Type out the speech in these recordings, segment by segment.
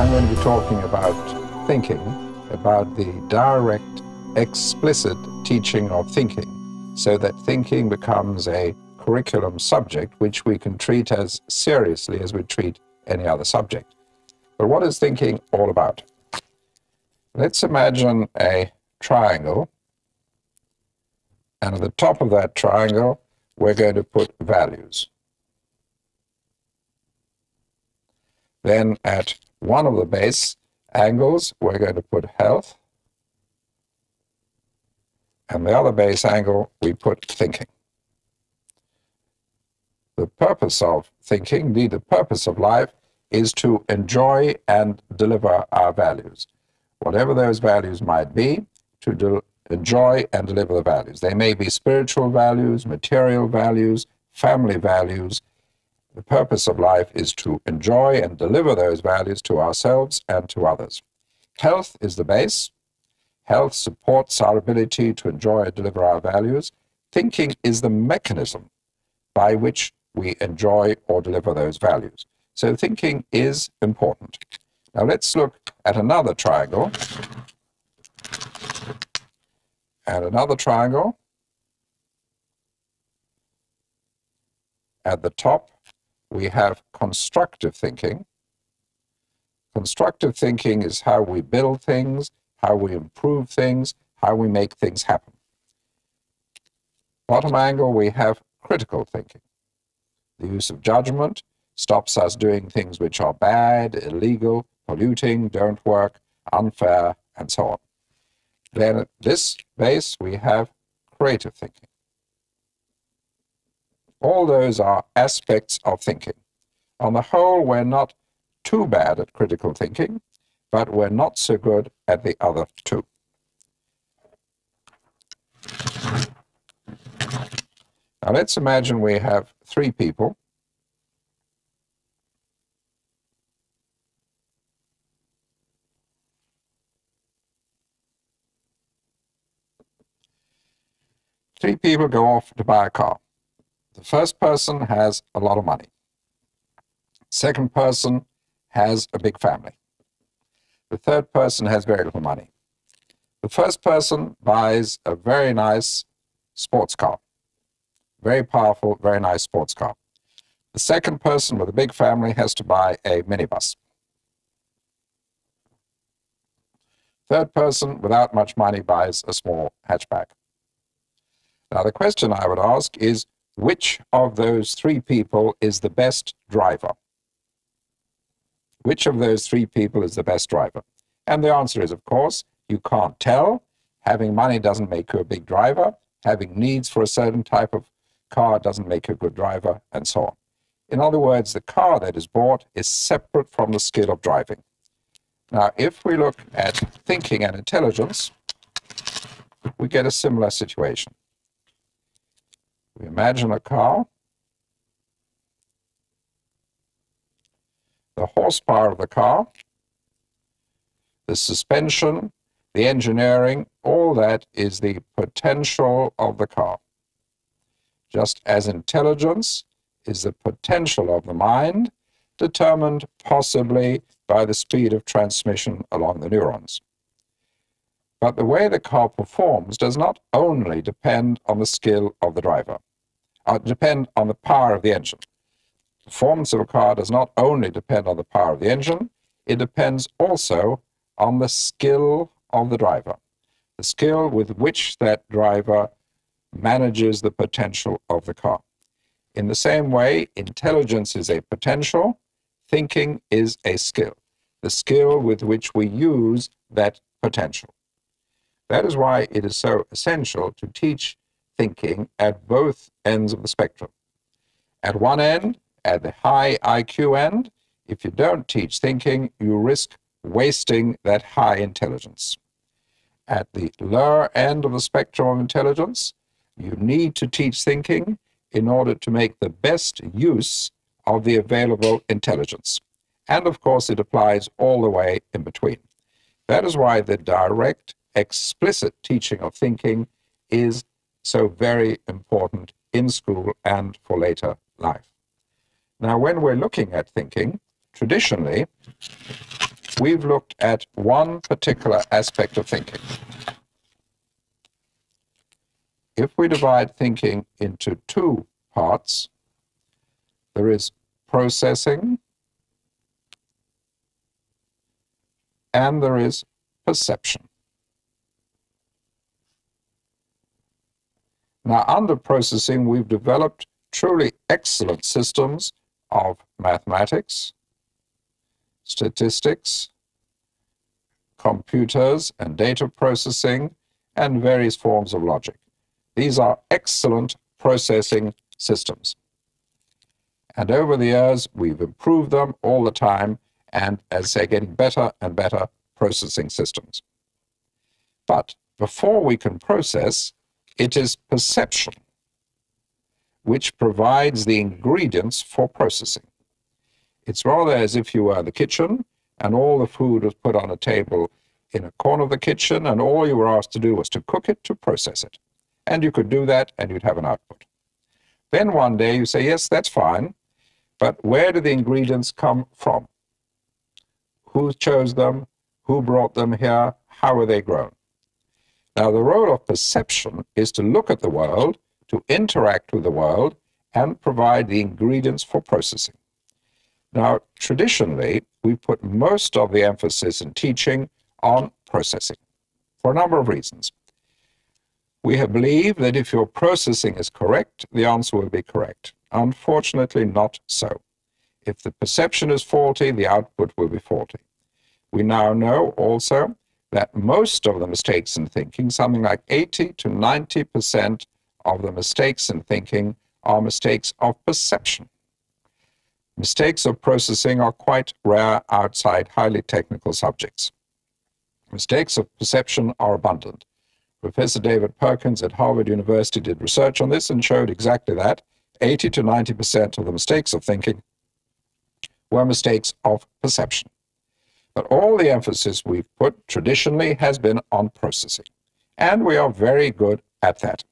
I'm going to be talking about thinking, about the direct, explicit teaching of thinking, so that thinking becomes a curriculum subject which we can treat as seriously as we treat any other subject. But what is thinking all about? Let's imagine a triangle, and at the top of that triangle, we're going to put values. Then at one of the base angles, we're going to put health. And the other base angle, we put thinking. The purpose of thinking, indeed the purpose of life, is to enjoy and deliver our values. Whatever those values might be, to enjoy and deliver the values. They may be spiritual values, material values, family values, the purpose of life is to enjoy and deliver those values to ourselves and to others. Health is the base. Health supports our ability to enjoy and deliver our values. Thinking is the mechanism by which we enjoy or deliver those values. So thinking is important. Now let's look at another triangle. And another triangle. At the top, we have constructive thinking. Constructive thinking is how we build things, how we improve things, how we make things happen. Bottom angle, we have critical thinking. The use of judgment stops us doing things which are bad, illegal, polluting, don't work, unfair, and so on. Then at this base, we have creative thinking. All those are aspects of thinking. On the whole, we're not too bad at critical thinking, but we're not so good at the other two. Now let's imagine we have three people. Three people go off to buy a car. The first person has a lot of money. Second person has a big family. The third person has very little money. The first person buys a very nice sports car. Very powerful, very nice sports car. The second person with a big family has to buy a minibus. Third person without much money buys a small hatchback. Now the question I would ask is, which of those three people is the best driver? Which of those three people is the best driver? And the answer is, of course, you can't tell. Having money doesn't make you a big driver. Having needs for a certain type of car doesn't make you a good driver, and so on. In other words, the car that is bought is separate from the skill of driving. Now, if we look at thinking and intelligence, we get a similar situation. We imagine a car. The horsepower of the car, the suspension, the engineering, all that is the potential of the car. Just as intelligence is the potential of the mind, determined possibly by the speed of transmission along the neurons. But the way the car performs does not only depend on the skill of the driver Uh, depend on the power of the engine. Performance of a car does not only depend on the power of the engine, it depends also on the skill of the driver, the skill with which that driver manages the potential of the car. In the same way, intelligence is a potential, thinking is a skill, the skill with which we use that potential. That is why it is so essential to teach thinking at both ends of the spectrum. At one end, at the high IQ end, if you don't teach thinking, you risk wasting that high intelligence. At the lower end of the spectrum of intelligence, you need to teach thinking in order to make the best use of the available intelligence. And of course, it applies all the way in between. That is why the direct, explicit teaching of thinking is so very important in school and for later life. Now, when we're looking at thinking, traditionally, we've looked at one particular aspect of thinking. If we divide thinking into two parts, there is processing and there is perception. Now, under processing, we've developed truly excellent systems of mathematics, statistics, computers and data processing, and various forms of logic. These are excellent processing systems. And over the years, we've improved them all the time, and as I say, getting better and better processing systems. But before we can process, it is perception which provides the ingredients for processing. It's rather as if you were in the kitchen and all the food was put on a table in a corner of the kitchen and all you were asked to do was to cook it, to process it. And you could do that and you'd have an output. Then one day you say, yes, that's fine, but where do the ingredients come from? Who chose them? Who brought them here? How are they grown? Now, the role of perception is to look at the world, to interact with the world, and provide the ingredients for processing. Now, traditionally, we put most of the emphasis in teaching on processing for a number of reasons. We have believed that if your processing is correct, the answer will be correct. Unfortunately, not so. If the perception is faulty, the output will be faulty. We now know also that most of the mistakes in thinking, something like 80 to 90% of the mistakes in thinking, are mistakes of perception. Mistakes of processing are quite rare outside highly technical subjects. Mistakes of perception are abundant. Professor David Perkins at Harvard University did research on this and showed exactly that. 80 to 90% of the mistakes of thinking were mistakes of perception. But all the emphasis we've put traditionally has been on processing. And we are very good at that.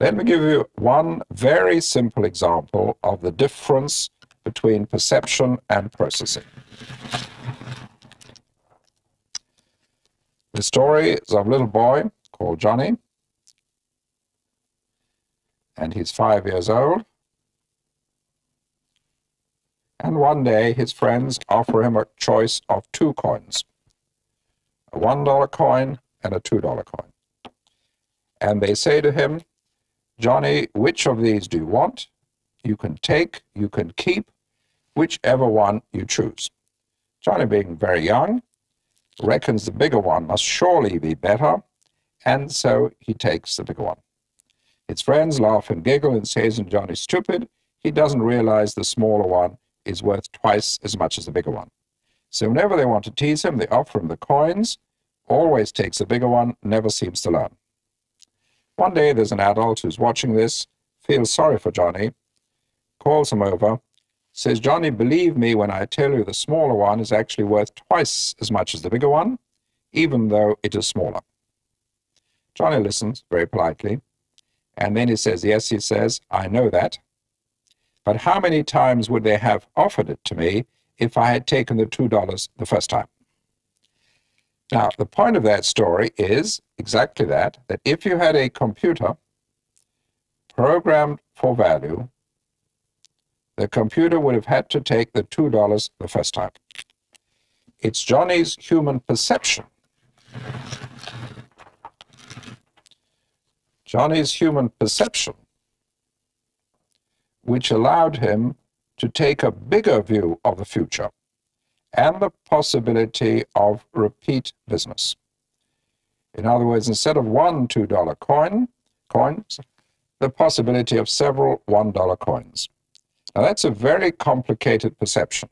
Let me give you one very simple example of the difference between perception and processing. The story is of a little boy called Johnny, and he's five years old. And one day his friends offer him a choice of two coins, a $1 coin and a $2 coin. And they say to him, Johnny, which of these do you want? You can take, you can keep, whichever one you choose. Johnny, being very young, reckons the bigger one must surely be better, and so he takes the bigger one. His friends laugh and giggle and say, Isn't Johnny stupid? He doesn't realize the smaller one is worth twice as much as the bigger one. So whenever they want to tease him, they offer him the coins, always takes the bigger one, never seems to learn. One day there's an adult who's watching this, feels sorry for Johnny, calls him over, says, Johnny, believe me when I tell you the smaller one is actually worth twice as much as the bigger one, even though it is smaller. Johnny listens very politely, and then he says, Yes, he says, I know that. But how many times would they have offered it to me if I had taken the $2 the first time? Now, the point of that story is exactly that, that if you had a computer programmed for value, the computer would have had to take the $2 the first time. It's Johnny's human perception. Johnny's human perception which allowed him to take a bigger view of the future and the possibility of repeat business. In other words, instead of one $2 coin, coins, the possibility of several $1 coins. Now that's a very complicated perception.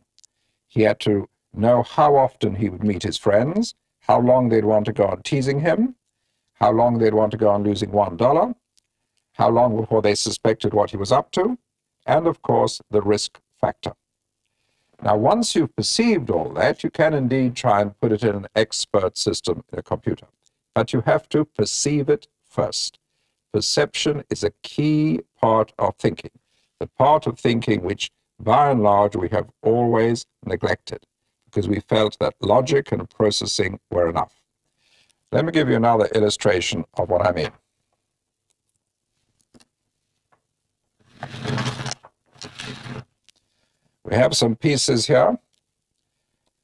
He had to know how often he would meet his friends, how long they'd want to go on teasing him, how long they'd want to go on losing $1, how long before they suspected what he was up to, and of course the risk factor. Now, once you've perceived all that, you can indeed try and put it in an expert system in a computer. But you have to perceive it first. Perception is a key part of thinking, the part of thinking which, by and large, we have always neglected. because we felt that logic and processing were enough. Let me give you another illustration of what I mean. We have some pieces here,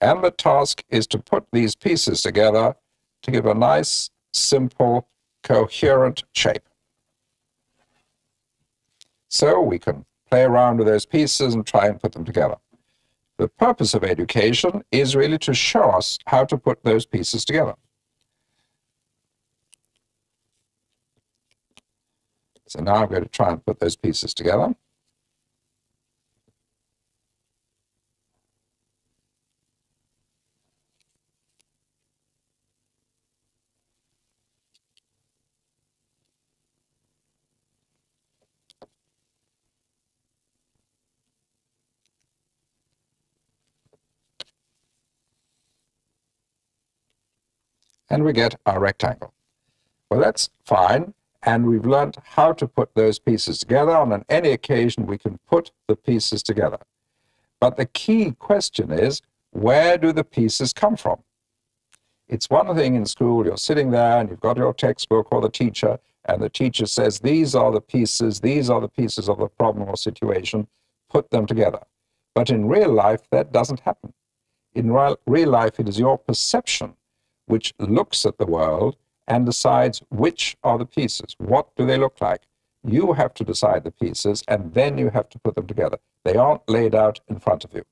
and the task is to put these pieces together to give a nice, simple, coherent shape. So we can play around with those pieces and try and put them together. The purpose of education is really to show us how to put those pieces together. So now I'm going to try and put those pieces together. And we get our rectangle. Well, that's fine, and we've learned how to put those pieces together, and on any occasion we can put the pieces together. But the key question is, where do the pieces come from? It's one thing in school, you're sitting there and you've got your textbook or the teacher, and the teacher says, these are the pieces, these are the pieces of the problem or situation, put them together. But in real life, that doesn't happen. In real life, it is your perception which looks at the world and decides which are the pieces. What do they look like? You have to decide the pieces and then you have to put them together. They aren't laid out in front of you.